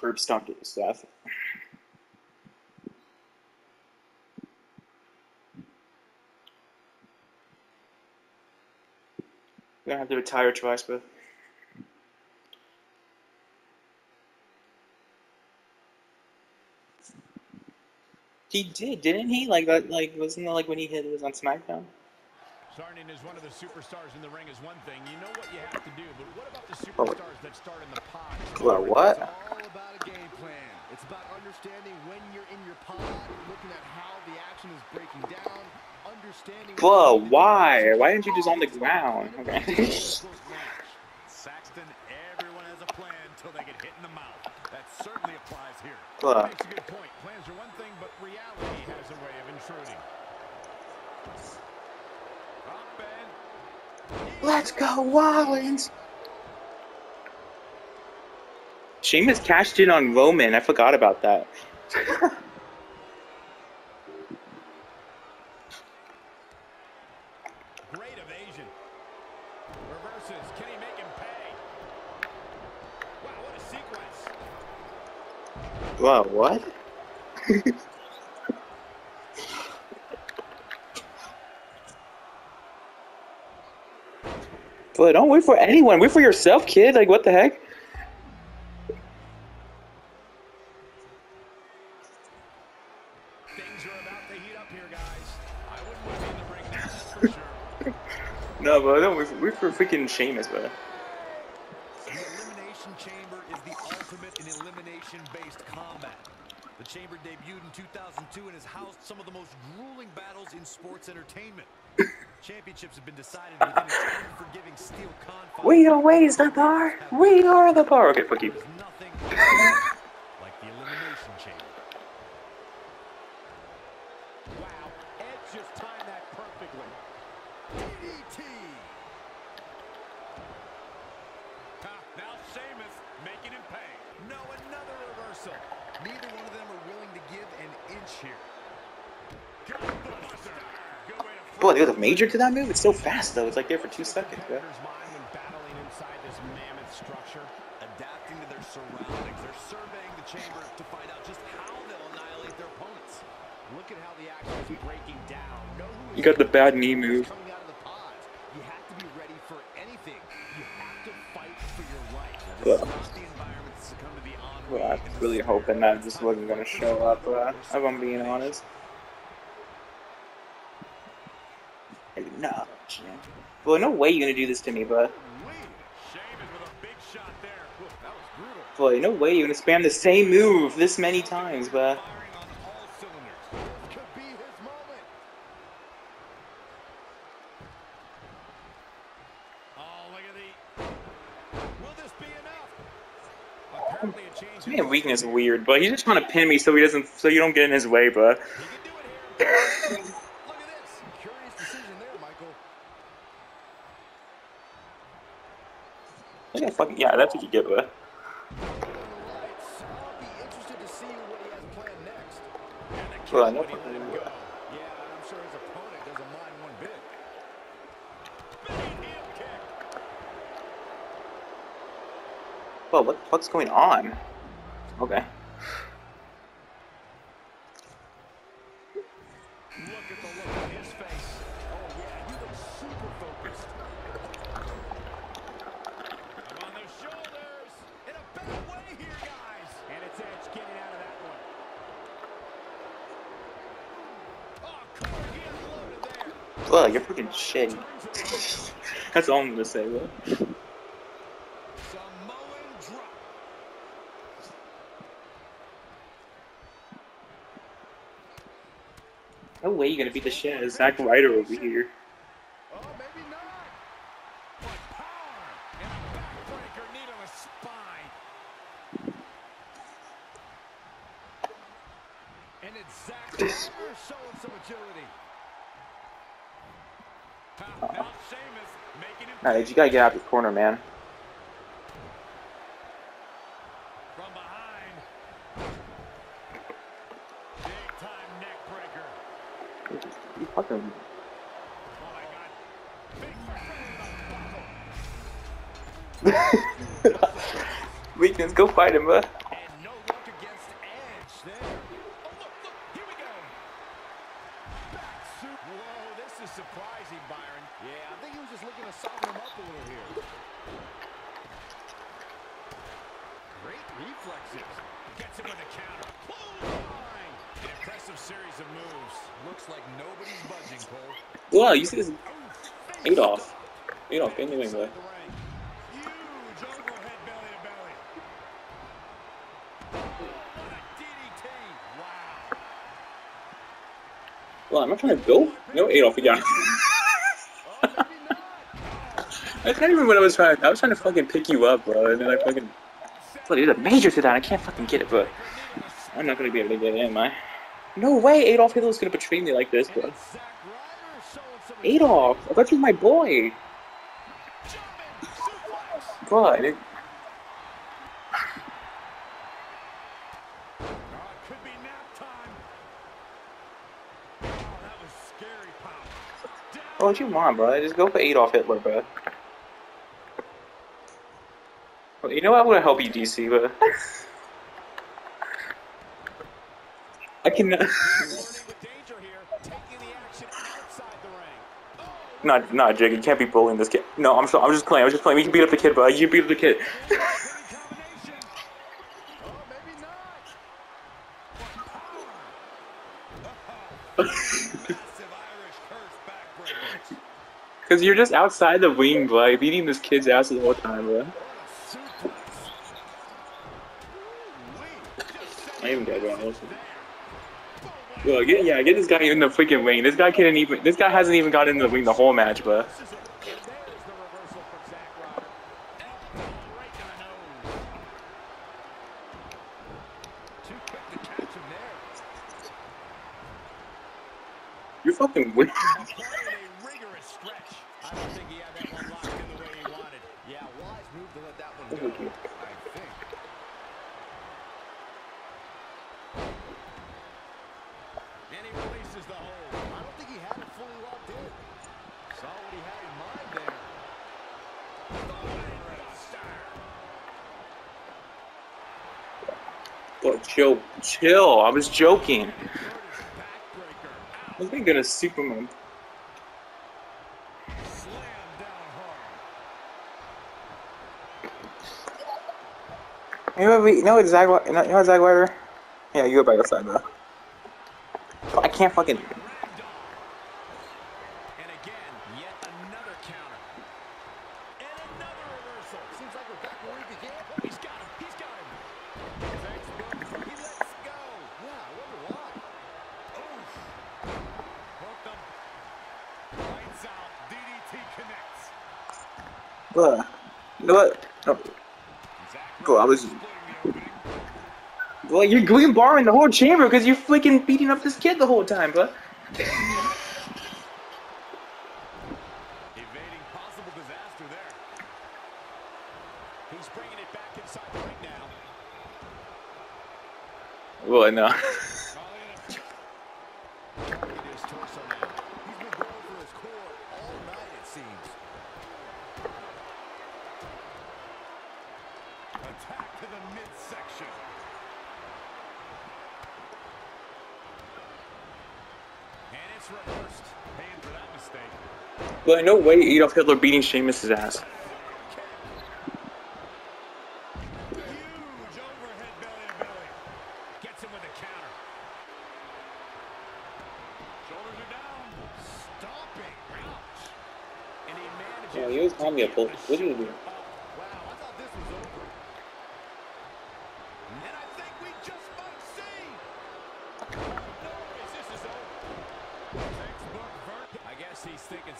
curb stomped his stuff. We're gonna have to retire twice, but. He did, didn't he? Like that, like wasn't that like when he hit it was on SmackDown? Starting as one of the superstars in the ring is one thing. You know what you have to do, but what about the Oh, superstars that start in the pod? Well, what? It's all about a game plan. It's about understanding when you're in your pod, looking at how the action is breaking down, understanding. Blah, why? Why didn't you just on the ground? Okay. Saxton, everyone has a plan until they get hit in the mouth. That certainly applies here. Blah. Makes a good point. Plans are one thing, but reality has a way of intruding. Up and Let's go, Rollins! Sheamus cashed in on Roman. I forgot about that. great evasion. Reverses. Can he make him pay? Wow, what a sequence. Wow, what? but don't wait for anyone. Wait for yourself, kid. Like, what the heck? Things are about to heat up here. I wouldn't want to be in the ring now, that's for sure. No, but don't wait for, wait for freaking Sheamus, bro. The Elimination Chamber is the ultimate in elimination-based combat. The Chamber debuted in 2002 and has housed some of the most grueling battles in sports entertainment. Championships have been decided within unforgiving steel confines. We are the bar. We are the bar. Okay, fuck you. Nothing like the Elimination Chamber. Wow, Edge just timed that perfectly. DDT. Now Sheamus making him pay. No, another reversal. Neither one of them are willing to give an inch here. Good way to Boy, there's a major to that move. It's so fast though. It's like there for two seconds. bro. Opponent's mind when battling inside this mammoth structure. Adapting to their surroundings. They're surveying the chamber to find out just how they'll annihilate their opponents. Look at how the action is breaking down. Know who You got the bad knee move. Coming out of the pods, you have to be ready for anything. You have to fight for your life. Well. is not the environment to succumb to the ennui Well, I and was really stress. hoping that this wasn't gonna show up. Uh, if I'm being honest. No. Well, no way you're gonna do this to me, but. Lee. Sheamus with a big shot there. Whew, that was brutal. Boy, no way you're gonna spam the same move this many times, but. Firing on all cylinders. This could be his moment. Oh, look at the. Will this be enough? Apparently a change. in Man, weakness is weird, but he's just trying to pin me so he doesn't, so you don't get in his way, but. He can do it here. Look at this. Curious decision there, Michael. Yeah, fucking, yeah, that's what you get, what the Well, I know when he kick. Well, what fuck's going on? Okay. Freaking shitty. That's all I'm gonna say, drop. No way you're gonna beat the shit out of Zack Ryder over here. And it's Zack showing some agility. Alright, you gotta get out of the corner, man. from behind. Big time neck breaker. You fucking. Oh my god. Big reference to the buckle. Weakness, go fight him, bud. And no surprising, Byron. Yeah, I think he was just looking to soften him up a little here. Great reflexes. Gets him with a counter. Clothesline. An impressive series of moves. Looks like nobody's budging, Cole. Wow, you see this Adolf. Adolf, get in the ring, boy. Well, am I trying to go? No, Adolf again. Not. That's not even what I was trying. I was trying to fucking pick you up, bro, and then I fucking. But there's a major to that. I can't fucking get it, bro. I'm not gonna be able to get it, am I? No way, Adolf Hitler's gonna betray me like this, bro. And Zack Ryder showing some Adolf, I thought you were my boy, Jumping suplex. bro. I didn't- Oh, it could be nap time. Oh, that was scary power. Down. Bro, what you want, bro? Just go for Adolf Hitler, bro. Well, You know what? I'm gonna help you, DC, but I can. Warning with danger here. Taking the action outside the ring. Oh, Not, not Jig. You can't be bullying this kid. No, I'm I'm just playing. I'm just playing. We can beat up the kid, but You beat up the kid. pinning combination. Oh, maybe not. What power. Massive Irish curse backbreaker. Cause you're just outside the wing, bro. Beating this kid's ass the whole time, bro. I am dead, bro. Well, get, yeah, get this guy in the freaking ring. This guy can't even. This guy hasn't even got in the ring the whole match, bro. And there's the reversal from Zack Ryder. Elbow right to the nose. Too quick to catch him there. You're fucking weird. Applying a rigorous stretch. I don't think he had that one locked in the way he wanted. Yeah, wise move to let that one go. Okay. I think. And he releases the hold. I don't think he had it fully locked in. Saw what he had in mind there. Bro, chill, chill. I was joking. I was thinking of Superman. You know what? You know what Jaguar? You know what Jaguar? Yeah, you go by your side. Bro, I can't fucking. Ragdoll. And again, yet another counter. And another reversal. Seems like we're back where we began. Oh, he's got him. He's got him. Textbook. He lets go. Yeah, I wonder why. Oof. Hooked him. Lights out. DDT connects. Bro, you know what? Zack Bro, I was- bro, you're green barring the whole chamber because you're freaking beating up this kid the whole time, bro. Evading possible disaster there. He's bringing it back inside the ring now. Well, no. Calling it a Look at his torso now. He's been going for his core all night, it seems. attack to the midsection. And it's reversed. Paying for that mistake. But no way Adolf Hitler beating Sheamus' ass. Huge overhead belly to belly. Gets him with a counter. Shoulders are down. Stomping. Ouch. He manages. Yeah, he was calling me a pull. What are you doing?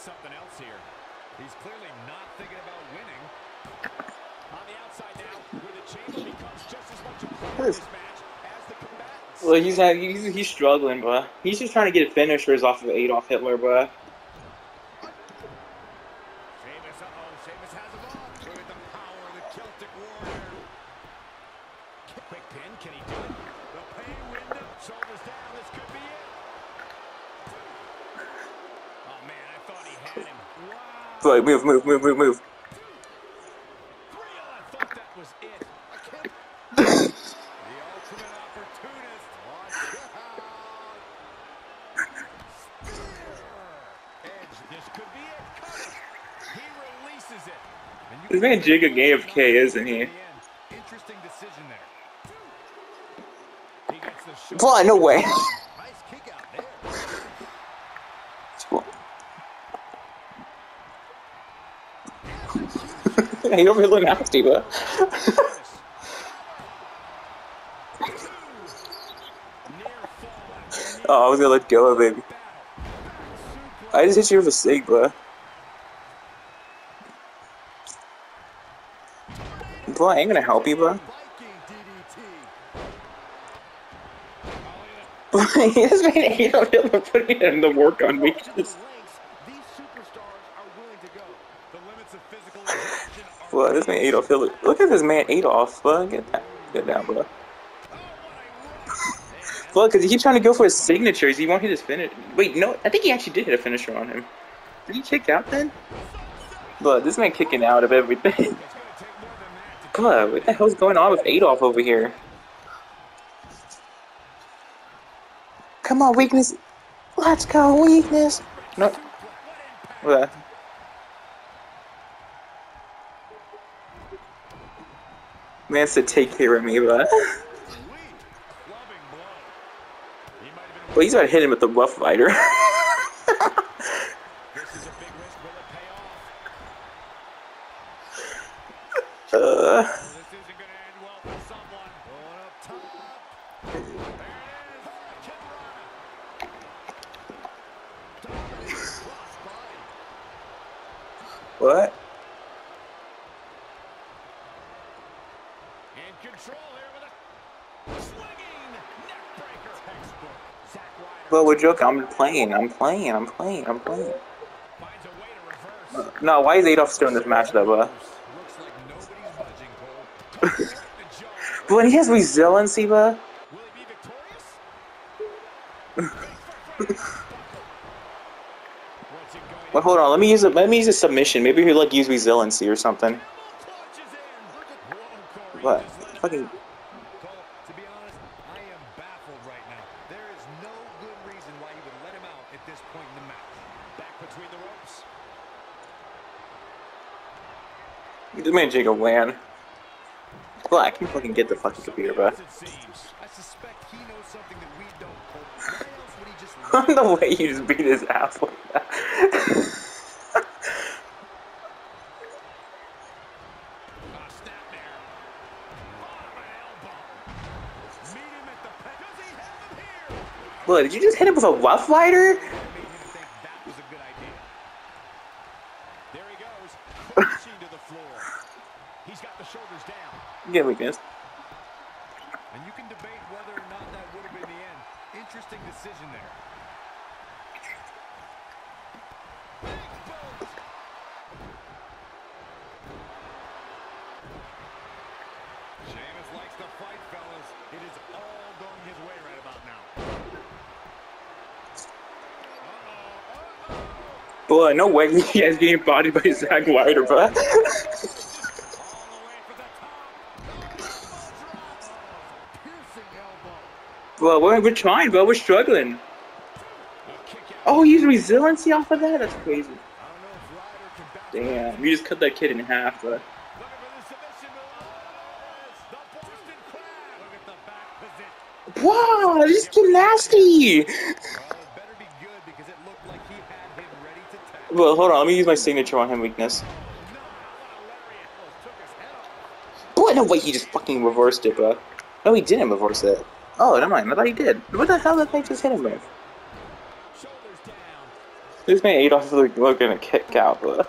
Something else here. He's clearly not thinking about winning. On the outside now, where the chamber becomes just as much a part of this match as the combatants. Well, he's he's he's struggling, bro. He's just trying to get finishers off of Adolf Hitler, bro. go. Move, move, move, move, move. This man Jigga AFK, isn't he? Interesting decision there. He gets the Fly, no way. he don't really nasty, but. oh, I was gonna let go of it. I just hit you with a sig, bro. Bro, I ain't gonna help you, bro. He just made eight of him putting in the work on me. Lengths these superstars are willing to go. The limits of physical exhaustion are Bro, this man Adolf Hitler. Look at this man Adolf, bro. Get that. Get down, bro. Well, because he keeps trying to go for his signatures. He won't hit his finish. Wait, no, I think he actually did hit a finisher on him. Did he kick out then? But this man kicking out of everything. But what the hell's going on with Adolf over here? Come on, weakness. Let's go, weakness. No. What? Man said take care of me, but. Clubbing blow. He might have been Well, he's about to hit him with the Rough Rider. This is a big risk. Will it pay off? uh, Well, this isn't going to end well for someone. Going up top. There it is. Kimbrana. Crossbody. what? In control here with a swinging neck breaker. Textbook. Zack Ryder But we're joking. I'm playing. I'm playing. I'm playing. I'm playing. No, why is Adolf still in this match, though, bro? But when he has resiliency, bro. Will he be victorious? What's it going Well, hold on. Let me use a let me use a submission. Maybe he'll like use resiliency or something. What? Fucking. Cole, to be honest, I am baffled right now. There is no good reason why you would let him out at this point in the match. Back between the ropes. This man Jacob Land. Black, you fucking get the fucking computer, bro. It seems. I suspect he knows something that we don't, Cole. Why else would he just the way you just beat his ass like that. Snap there. An elbow. Meet him at the pet. Does he have him here? What, did you just hit him with a Rough Rider? Made him think that was a good idea. There he goes. Crashing to the floor. He's got the shoulders Get. And you can debate whether or not that would have been the end. Interesting decision there. Sheamus likes to fight, fellas. It is all going his way right about now. Uh-oh, uh-oh. Boy, no way he has getting bodied by Zack Ryder, bro. Bro, we're, we're trying, bro. We're struggling. Oh, he's resiliency off of that? That's crazy. Damn, you just cut that kid in half, bro. Wow, this is too nasty. Well. Well, hold on. Let me use my signature on him weakness. Boy, no way he just fucking reversed it, bro. No, he didn't reverse it. Oh, never mind. I thought he did. What the hell did they just hit him with? This man Adolf is looking to kick out, at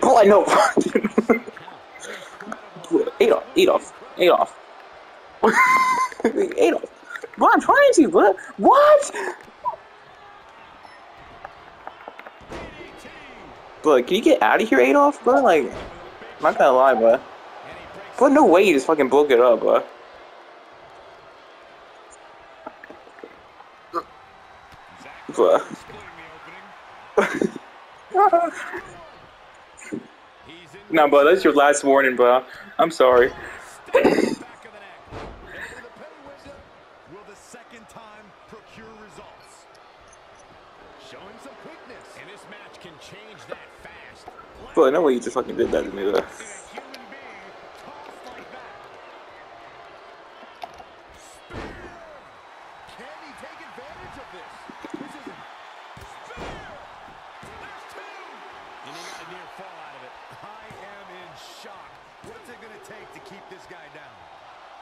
Oh, I know. Adolf, Adolf, Adolf. Adolf. Bro, I'm trying to, bro. What? Bro, can you get out of here, Adolf, bro? Like, I'm not gonna lie, bro. And he breaks Bro, no way you just fucking broke it up, bro. Zack Bro. splitting the opening. He's in No, bro, that's your last warning, bro. I'm sorry. Step in the back of the neck. Into the pay window. Will the second time procure results? Showing some quickness. And this match can change that fast. Boy, no way you just fucking did that to me, though. A human being tossed like that. Spear. Can he take advantage of this? This isn't. Spear. There's two. And he got a near fall out of it. I am in shock. What's it going to take to keep this guy down?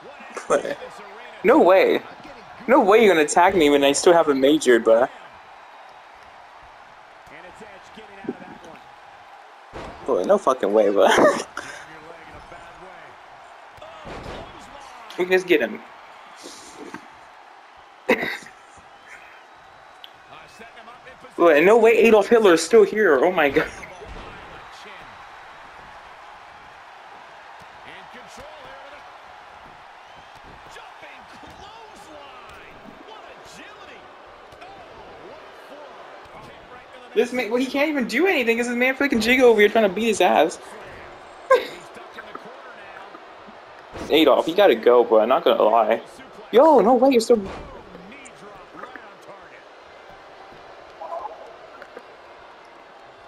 What What? energy in this arena. No way. No way you're gonna attack me when I still have a major, bruh. Boy, no fucking way, bruh. You guys get him. Boy, no way Adolf Hitler is still here. Oh my god. Ball high on the chin. In control here with a jumping clothesline. What agility. Oh, what a forearm. Kick right to the This man, well, he can't even do anything because this man freaking Jigga over here trying to beat his ass. He's stuck in the corner now. Adolf, you gotta go, bro. I'm not gonna lie. Yo, no way, you're still. Knee drop right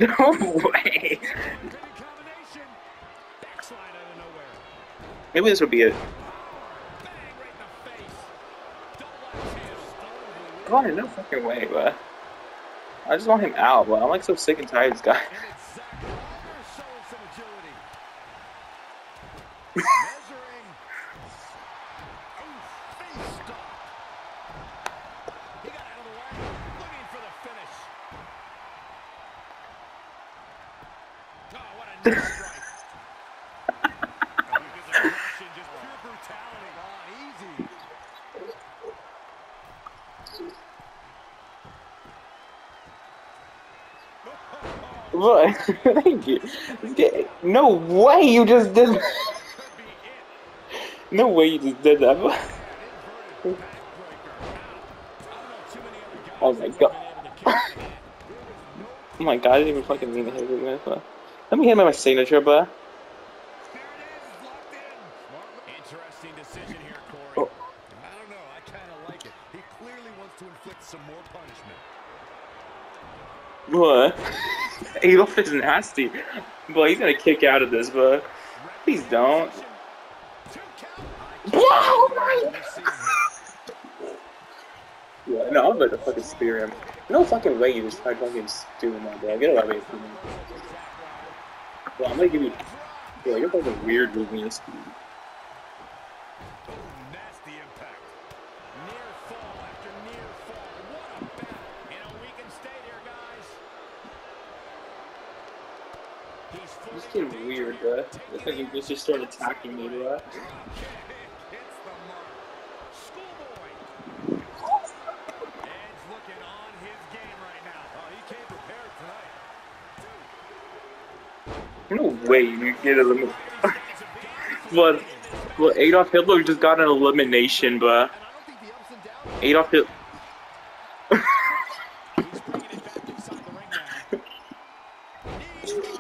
on target. No way. Good combination. Backslide out of nowhere. Maybe this would be it. Bang right in the face. Double axe handle. God, no fucking way, bro. I just want him out, but I'm like so sick and tired of this guy. And it's Zack Ryder showing some agility. Measuring. Ooh, face stop. He got out of the way. Looking for the finish. Oh, what a knee strike. Oh, his aggression, just pure brutality. Oh, easy. Thank you. No way you just did. No way you just did that, bro. Inverted backbreaker. Ow. I don't know too many other guys Oh my God. have been able to kick that. There was no Oh my god, I didn't even fucking mean to hit it, bro. Let me hit my signature, bro. There it is, locked in. Interesting decision here, Corey. Oh. I don't know. I kind of like it. He clearly wants to inflict some more punishment. What? Adolf is nasty. Boy, he's gonna kick out of this, but Please don't. Two count. Oh wow, my We'll see him here. Yeah, no, I'm about to fucking spear him. No fucking way you just tried fucking doing that, bro. Get away from me. Bro, I'm gonna give you. Bro, you're fucking weird moving this. Oh, nasty impact. Near fall after near fall. What a battle. You know, we can stay here, guys. With weird, bro. Looks like he just started attacking me, tonight. No way you get eliminated. But, well, Adolf Hitler just got an elimination, bro. Adolf I don't think the ups and downs Adolf Hitler. He's bringing it back inside the ring now.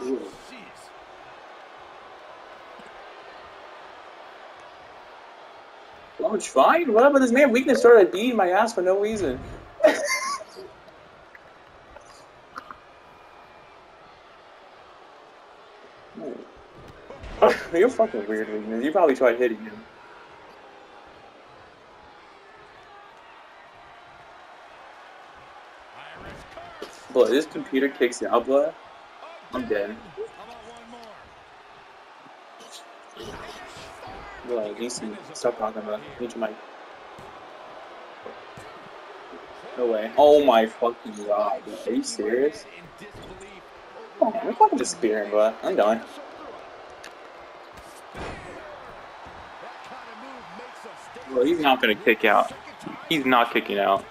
Knee. Jeez. Well, it's fine. What about this man? Weakness started beating my ass for no reason. You're fucking weird, weakness. You probably tried hitting him. Boy, this computer kicks out, boy. I'm dead. How about one DC, stop talking about it. Mute your. No way. Oh my fucking god. Are you serious? Oh, I'm fucking just spearing, bro. I'm done. That kind of move makes a statement. Well, he's not gonna kick out. He's not kicking out.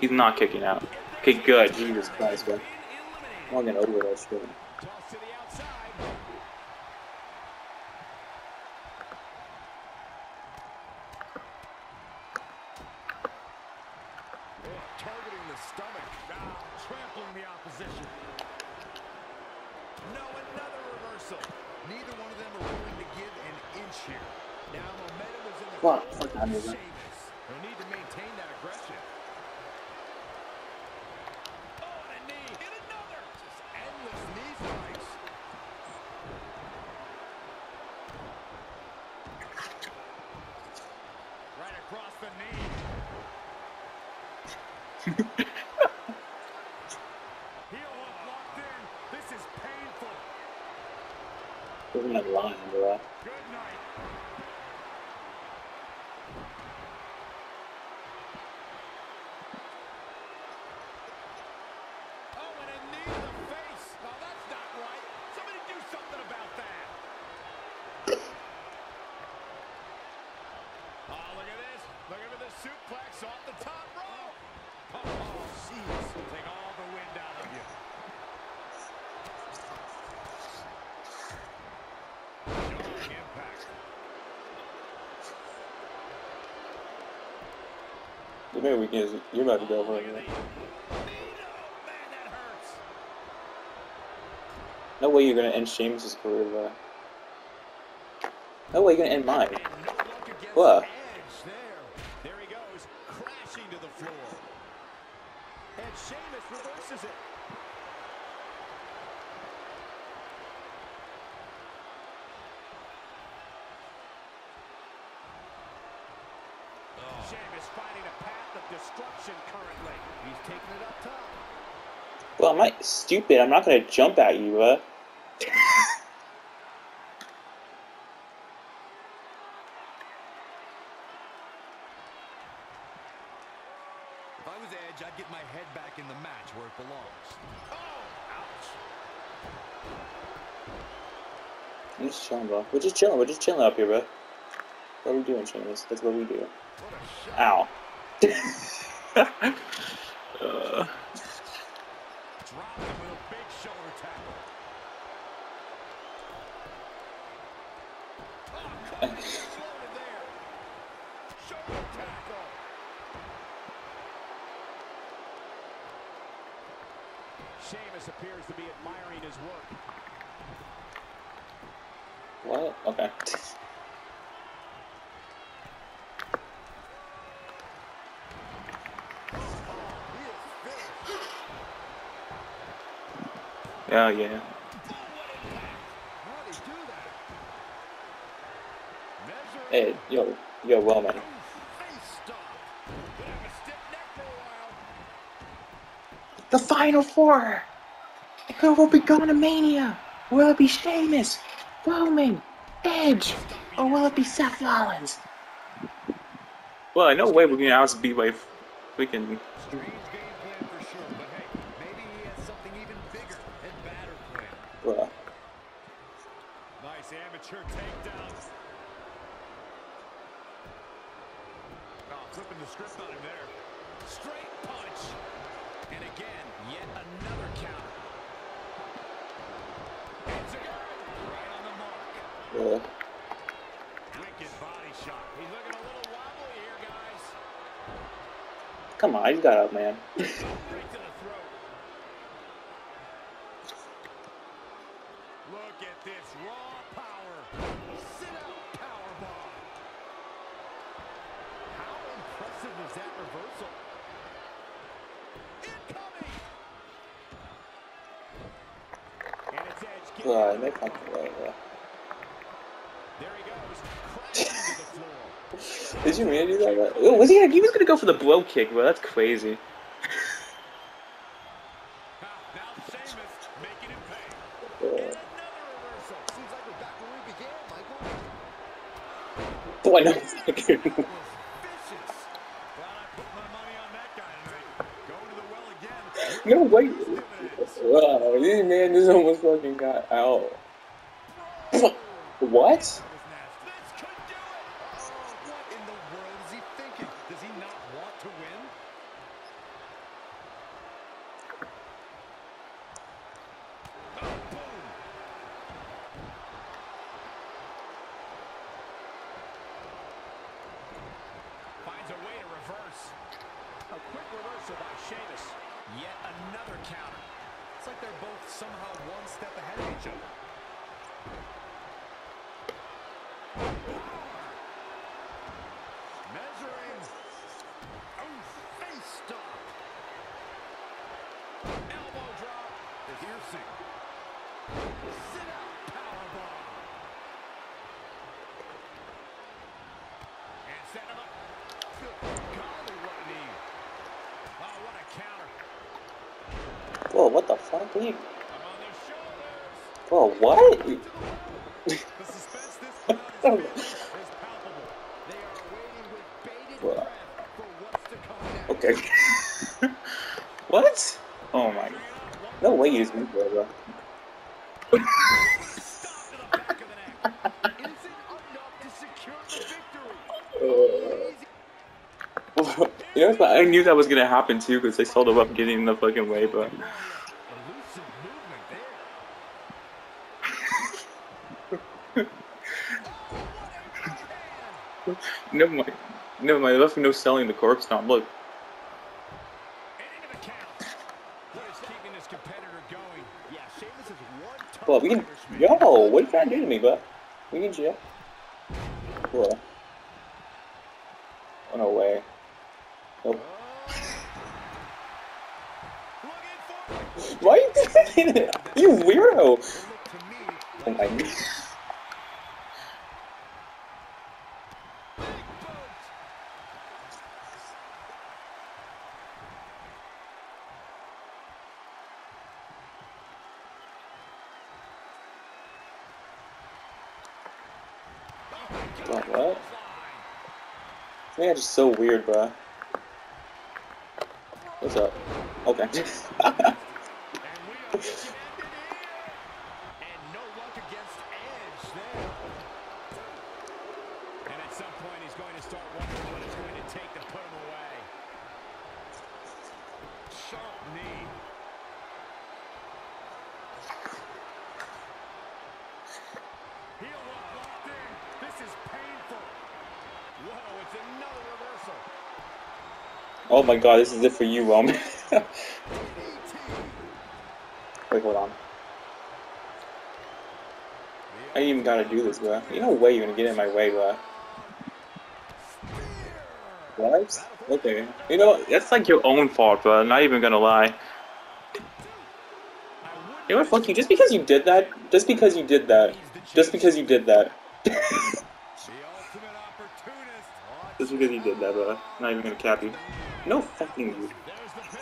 He's not kicking out. Okay, good. Jesus Christ, bro. I'm gonna over that shit. Toss to the outside. Targeting the stomach. Ah, trampling the opposition. No, another reversal. Neither one of them are willing to give an inch here. Now momentum is in the Fuck, fuck that nigga. Sheamus. They'll need to maintain that aggression. Oh, and a knee. Heel hook locked in. This is painful. Wasn't that line, bro? Good night. Oh, and a knee to the face. Now that's not right. Somebody do something about that. Oh, look at this. Look at the suplex off the top rope. Oh, jeez. Take all the wind out of you. Strong impact. Maybe we can. You're about to go for it. look at man. the- Man, that hurts. No way you're gonna end Sheamus' career, bro. No way you're gonna end mine. And no luck against What? Edge there. There he goes, crashing to the floor. And Sheamus reverses it. Sheamus finding a path of destruction currently. He's taking it up top. Well, I'm not stupid. I'm not gonna jump at you, bro. If I was Edge, I'd get my head back in the match where it belongs. Oh, ouch. I'm just chilling, bro. We're just chilling. We're just chilling up here, bro. What are we doing, Sheamus? That's what we do. Ow. uh, Sheamus appears to be admiring his work. what? Okay. Yeah, yeah. How'd he do that? Measuring. Hey, yo, yo, well, man. Face stop. Could have a stiff neck for a while. The final four. Who will be going to Mania? Will it be Sheamus, Roman, Edge, or will it be Seth Rollins? Well, I know way we're gonna house be by freaking. Strange game plan for sure, but hey, maybe he has something even bigger and badder planned. Well, Nice amateur takedown. Oh, flipping the script on him there. Straight punch. And again, yet another counter. Hits again. Right on the mark. well, Wicked body shot. He's looking a little wobbly here, guys. come on, he's got up, man. Right to the throat. Look at this raw power. Sit out power bomb. How impressive was that reversal? Incoming. And it's Edge getting Uh, out of they it. come well, There he goes, crashing to the floor. Did you really do that? bro? Oh, was he? Gonna, he was gonna go for the Brogue Kick, bro. That's crazy. Oh, Boy, no. no way. Wow, this man just almost fucking got out. what? That was nasty. This could do it. Oh, what in the world is he thinking? Does he not want to win? Oh, boom. Finds a way to reverse. A quick reversal by Sheamus. Yet another counter. It's like they're both somehow one step ahead of each other. Measuring. Oh, face stop. Elbow drop. Piercing. Sit out powerbomb. And set him up. Good golly, what a knee. Oh, what a Whoa, what the fuck? Are you... Whoa, what? Okay. what? Oh my... No way you moved there, bro. Stop to the back of the neck. Isn't enough to secure the victory. Uh, you I knew that was gonna happen too because they sold the up getting in the fucking way, but Elusive movement there. never mind. Never mind. They left no selling the curb stomp. Look, And into the count. What is keeping this competitor going? Yeah, Sheamus is one tough well, we can. Yo, what are you trying to do to me, bro? We can chill. Cool. Oh no way. Nope. Looking for Why are you doing it? You weirdo! Oh my. what? Man, just so weird, bro. What's up? Okay. And we are getting ended here. And no luck against Edge there. And at some point, he's going to start wondering what it's going to take to put him away. Sharp knee. Heel hook locked in. This is painful. Whoa, it's another reversal. Oh my god, this is it for you, Roman. Wait, hold on. I ain't even gotta do this, bro. You no way you're gonna get in my way, bro. What? Okay. You know, that's like your own fault, bro. Not even gonna lie. You know what? Fuck you. Just because you did that, just because you did that, just because you did that, just because you did that, bro. Not even gonna cap you. No fucking you. There's the pin.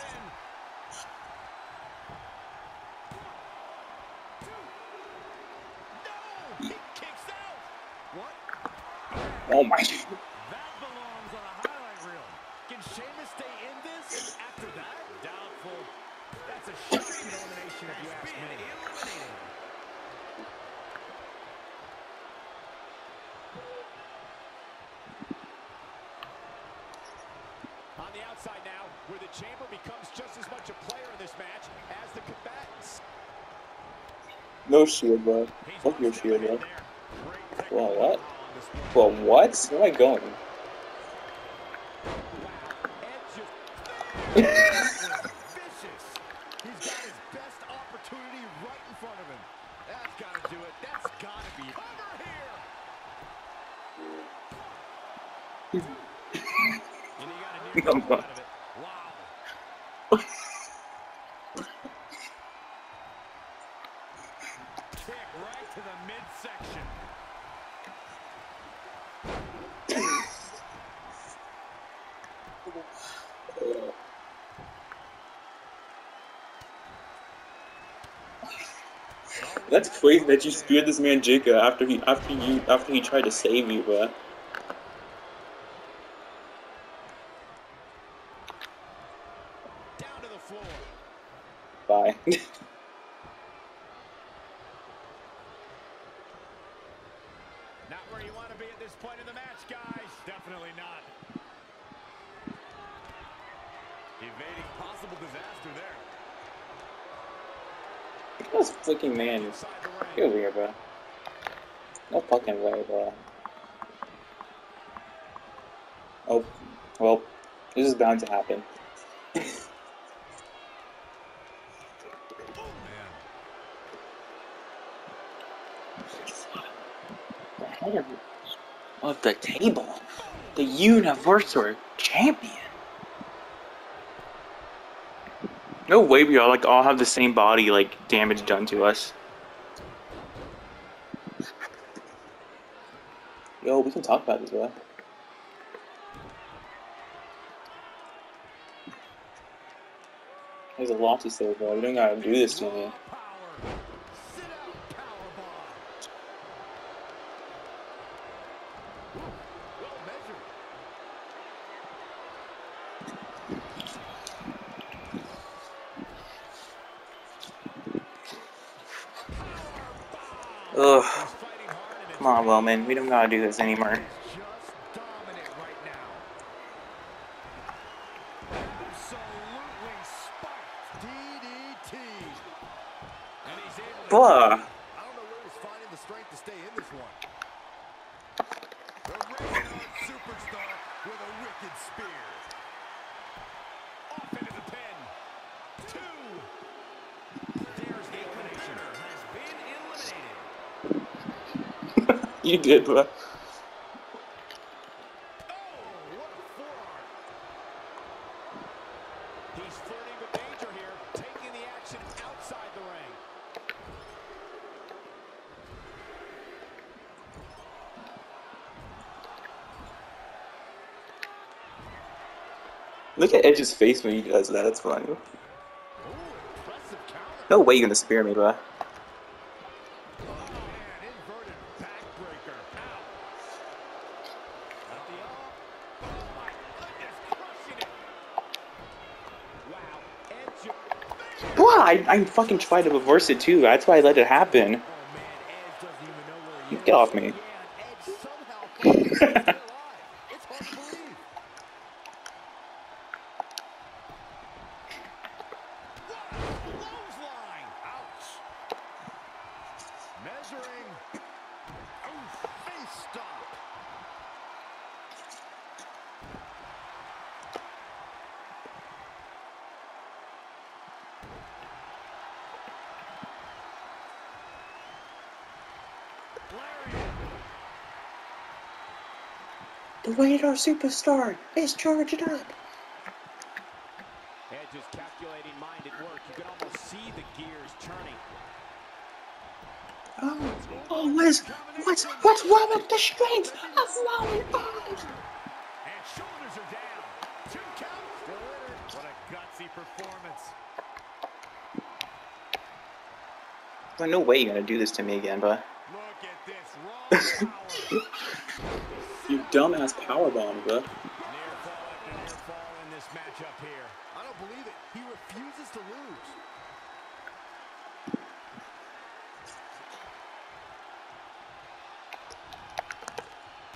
No! He kicks out. What? Oh my. That belongs on a highlight reel. Can Sheamus stay in this after that? Doubtful. That's a shocking elimination if you ask me. On the outside now, where the chamber becomes just as much a player in this match as the combatants. No shield, bro. Fuck your shield, bro. Well, what? on. Well, what? Where am I going? Wow. Edge just Vicious. He's got his best opportunity right in front of him. That's got to do it. That's got to be over here. And he got a near Come fall on. out of it. Wow. Kick right to the midsection. That's crazy that you speared this man Jacob after he after you after he tried to save you, bro. Down to the floor. Bye. Not where you want to be at this point in the match, guys. Definitely not. Evading possible disaster there. Fucking man. Ring. Get over here, bro. No fucking way, bro. Oh, well, this is bound to happen. The head of the table, the Universal Champion. No way we all like all have the same body like damage done to us. Yo, we can talk about this, bro. There's a lot to say, bro. You don't gotta do this to me. Power. Sit out power bomb. Well measured. Ugh. He's fighting hard and Come on, Wellman. We don't gotta do this anymore. it's just dominant right now. Absolutely spiked. DDT. And he's able to Blah. I don't know where he's finding the strength to stay in this one. The Raven superstar with a wicked spear. Off into the pin. Two. There's the elimination. Has been eliminated. You did, bro. Oh, what a forearm. He's flirting with danger here, taking the action outside the bro. Look at Edge's face when he does that. That's funny. Ooh, impressive counter. No way you're gonna spear me, bro. Oh, man, inverted backbreaker. Ow. At the arm. Oh, my goodness, crushing it. Wow, Edge. Bro, I, fucking tried to reverse it too. That's why I let it happen. Get off me. Yeah, and Edge somehow finds his way alive. It's hard to believe. What a clothesline! Ouch. Measuring. Oh, face stop. Lariat. The Rated-R superstar is charged up. Edge's calculating mind at work. You can almost see the gears turning. Oh, oh, what is, what's, what's wrong with the strength of Roman Reigns? And shoulders are down. Two counts. Still. What a gutsy performance. Well, no way you're gonna do this to me again, bro. Look at this raw power. You dumbass powerbomb, bro. near fall after near fall in this matchup here. I don't believe it. He refuses to lose.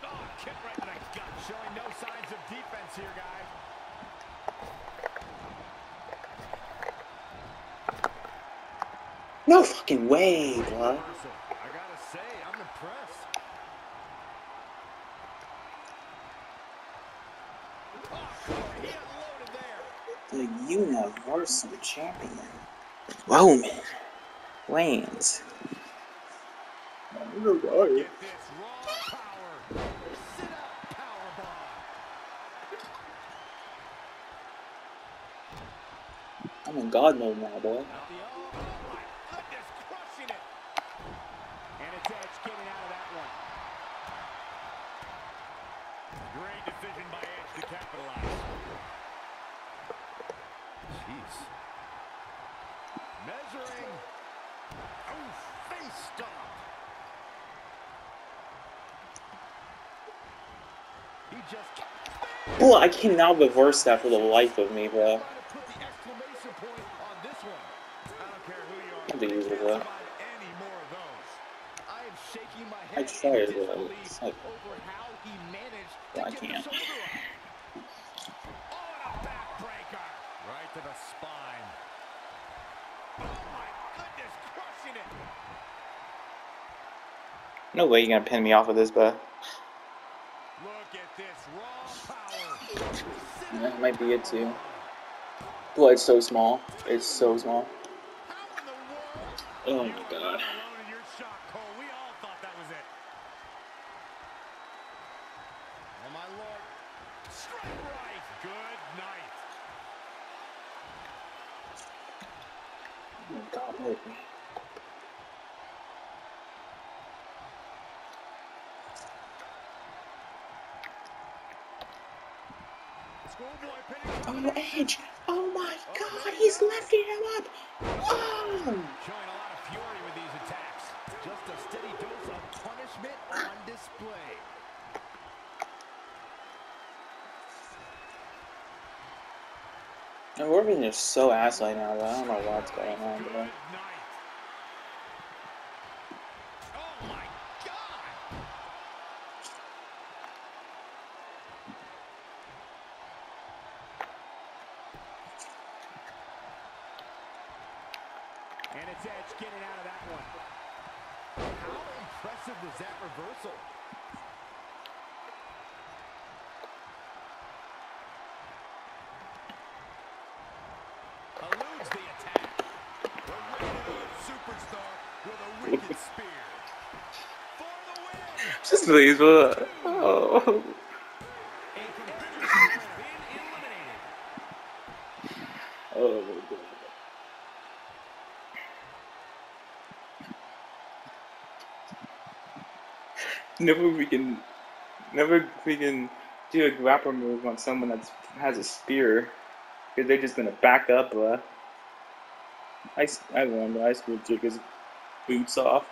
Oh, kick right to the gut. Showing no signs of defense here, guys. No fucking way, bro. I gotta say, I'm impressed. Oh, he unloaded there. The Universal Champion, Roman Reigns. Get this raw power. Sit out power bomb. I'm in God mode now, boy. Out the oh, my goodness, crushing it. And it's Edge getting out of that one. Great decision by Edge to capitalize. Jeez. Measuring. Oh, face stop. Boy, I cannot reverse that for the life of me, bro. trying to the exclamation point on this one. I don't care who you are. Unbelievable, you bro. can't survive any more of those. I am shaking my I head tried, bro. It's like- over how he managed Well, I can't. the shoulder up. Oh, and a backbreaker. Right to the spine. Oh my goodness, crushing it. No way you're gonna pin me off with this, bro. Look at this raw power. Sit That out might be it too. Boy, it's so small. It's so small. Oh my god. alone in your shock, Cole. We all thought that was it. Oh my lord. Strike right. Good night. Oh my god, hurt me. Schoolboy pinning Oh, Edge! Oh my god! he's lifting him up. Oh. Showing a lot of fury with these attacks. Just a steady dose of punishment on display. Oregon is so ass right now, bro. I don't know what's going on, bro. Night. Oh my God! And it's Edge getting out of that one. How impressive was that reversal? Eludes the attack. The Rated superstar with a wicked spear. For the bro. Oh. Oh. Never we can, never we can do a grapple move on someone that has a spear, because they're just gonna back up, bruh. I won, but I screwed his boots off.